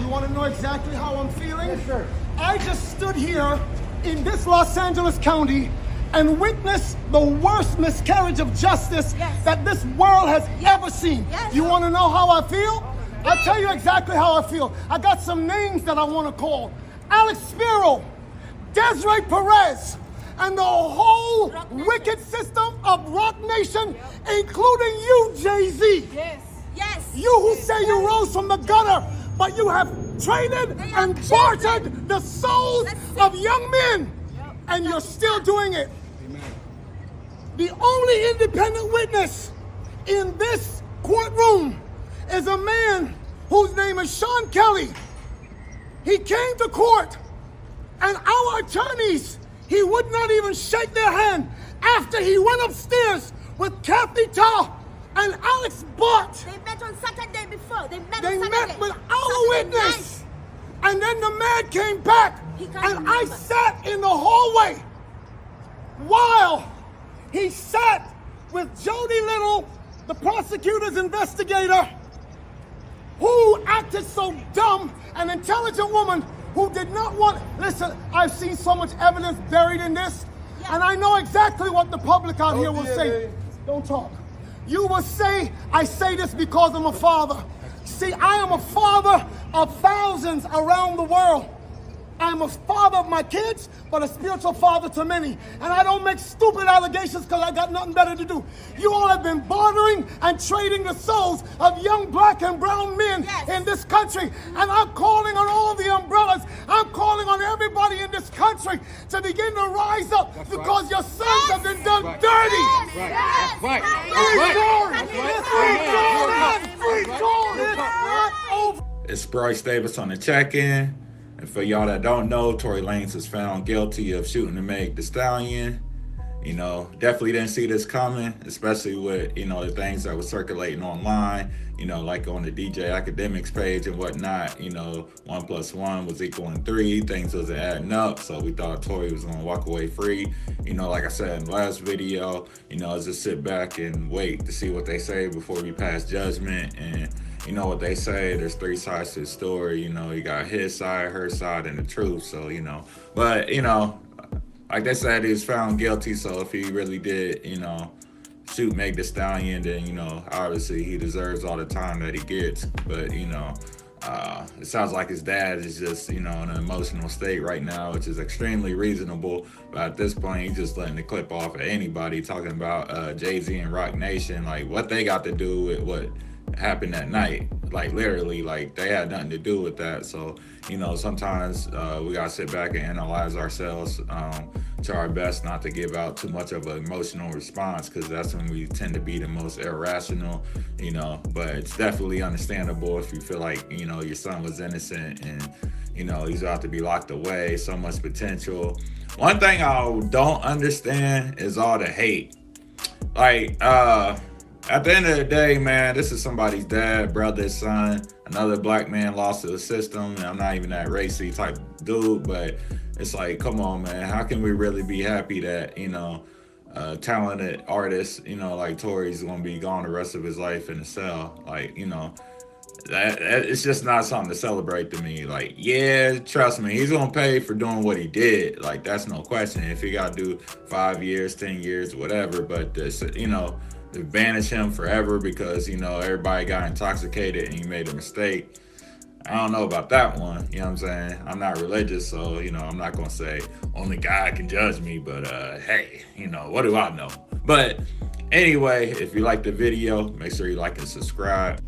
You want to know exactly how I'm feeling? Yes, sir. I just stood here in this Los Angeles County and witnessed the worst miscarriage of justice Yes. that this world has Yes. ever seen. Yes. You want to know how I feel? I'll tell you exactly how I feel. I got some names that I want to call. Alex Spiro, Desiree Perez, and the whole wicked system of Roc Nation, including you, Jay-Z. Yes. Yes. You who say you rose from the gutter, but you have traded and bartered the souls of young men, Yep. and you're still doing it. The only independent witness in this courtroom is a man whose name is Sean Kelly. He came to court, and our attorneys, he would not even shake their hand after he went upstairs with Kathy Ta and Alex Bott. They met on Saturday before. They met They on Saturday. met witness. And then the man came back. And I sat in the hallway while he sat with Jody Little, the prosecutor's investigator, who acted so dumb, an intelligent woman who did not want. Listen, I've seen so much evidence buried in this, Yeah. and I know exactly what the public out here will oh, say. DNA. Don't talk. You will say, I say this because I'm a father. See, I am a father of thousands around the world. I'm a father of my kids, but a spiritual father to many. And I don't make stupid allegations because I got nothing better to do. You all have been bartering and trading the souls of young black and brown men Yes. in this country. And I'm calling on all the umbrellas. I'm calling on everybody in this country to begin to rise up That's because right. your sons have been done Right. dirty. Yes. Right. Yes. That's right. Yes. That's right. That's right. Free Amen. George! Free That's right. George! That's It's right. not over. It's Brice Davis on the check-in. And for y'all that don't know, Tory Lanez was found guilty of shooting to Meg the Stallion. You know, definitely didn't see this coming, especially with, you know, the things that were circulating online, you know, like on the DJ Akademiks page and whatnot, you know, one plus one was equaling three, things wasn't adding up. So we thought Tory was gonna walk away free. You know, like I said in the last video, you know, just sit back and wait to see what they say before we pass judgment. And you know what they say, there's three sides to the story. You know, you got his side, her side, and the truth. So, you know, but, you know, like they said, he was found guilty. So if he really did, you know, shoot Meg the Stallion, then, you know, obviously he deserves all the time that he gets. But, you know, uh, it sounds like his dad is just, you know, in an emotional state right now, which is extremely reasonable. But at this point, he's just letting the clip off at anybody talking about uh, Jay Z and Roc Nation, like what they got to do with what happened that night. Like literally, like they had nothing to do with that. So, you know, sometimes uh, we gotta sit back and analyze ourselves um, to our best not to give out too much of an emotional response because that's when we tend to be the most irrational, you know. But it's definitely understandable if you feel like, you know, your son was innocent and, you know, he's about to be locked away, so much potential. One thing I don't understand is all the hate. Like, uh, at the end of the day, man, this is somebody's dad, brother, son. Another black man lost to the system. And I'm not even that racy type dude, but it's like, come on, man. How can we really be happy that, you know, uh, talented artist, you know, like Tory's gonna be gone the rest of his life in a cell? Like, you know, that, that it's just not something to celebrate to me. Like, yeah, trust me, he's gonna pay for doing what he did. Like, that's no question. If he got to do five years, ten years, whatever, but this, you know, to banish him forever because you know everybody got intoxicated and he made a mistake. I don't know about that one. You know what I'm saying? I'm not religious, so you know I'm not gonna say only God can judge me. But uh, hey, you know what do I know? But anyway, if you like the video, make sure you like and subscribe.